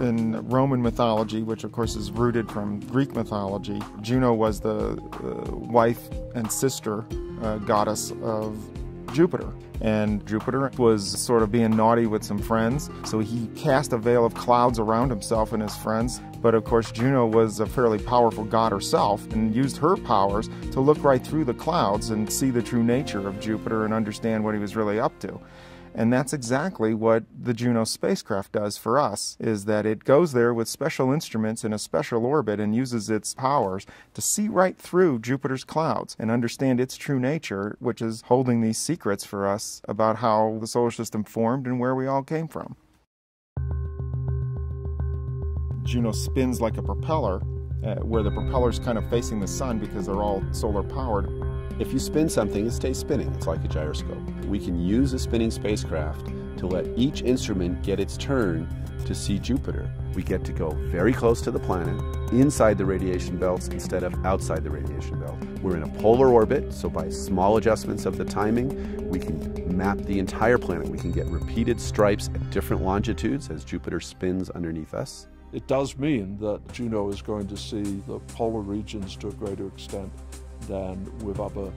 In Roman mythology, which of course is rooted from Greek mythology, Juno was the uh, wife and sister uh, goddess of Jupiter. And Jupiter was sort of being naughty with some friends, so he cast a veil of clouds around himself and his friends. But of course, Juno was a fairly powerful god herself and used her powers to look right through the clouds and see the true nature of Jupiter and understand what he was really up to. And that's exactly what the Juno spacecraft does for us, is that it goes there with special instruments in a special orbit and uses its powers to see right through Jupiter's clouds and understand its true nature, which is holding these secrets for us about how the solar system formed and where we all came from. Juno spins like a propeller, uh, where the propeller's kind of facing the sun because they're all solar powered. If you spin something, it stays spinning. It's like a gyroscope. We can use a spinning spacecraft to let each instrument get its turn to see Jupiter. We get to go very close to the planet, inside the radiation belts instead of outside the radiation belt. We're in a polar orbit, so by small adjustments of the timing, we can map the entire planet. We can get repeated stripes at different longitudes as Jupiter spins underneath us. It does mean that Juno is going to see the polar regions to a greater extent than with other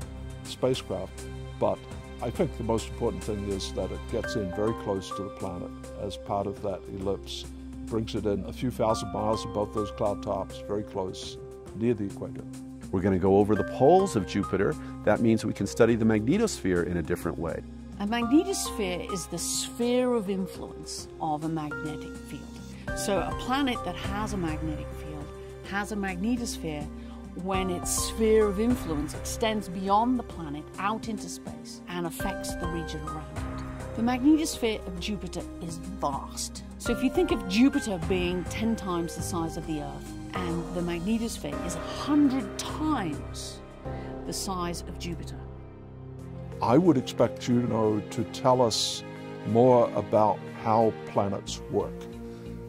spacecraft. But I think the most important thing is that it gets in very close to the planet as part of that ellipse, brings it in a few thousand miles above those cloud tops, very close, near the equator. We're going to go over the poles of Jupiter. That means we can study the magnetosphere in a different way. A magnetosphere is the sphere of influence of a magnetic field. So a planet that has a magnetic field has a magnetosphere when its sphere of influence extends beyond the planet out into space and affects the region around it. The magnetosphere of Jupiter is vast. So if you think of Jupiter being 10 times the size of the Earth, and the magnetosphere is 100 times the size of Jupiter. I would expect Juno to tell us more about how planets work,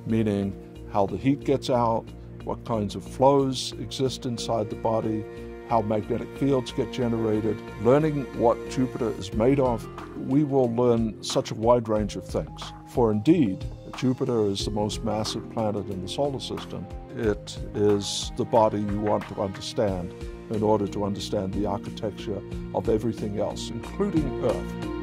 meaning how the heat gets out, what kinds of flows exist inside the body, how magnetic fields get generated. Learning what Jupiter is made of, we will learn such a wide range of things. For indeed, Jupiter is the most massive planet in the solar system. It is the body you want to understand in order to understand the architecture of everything else, including Earth.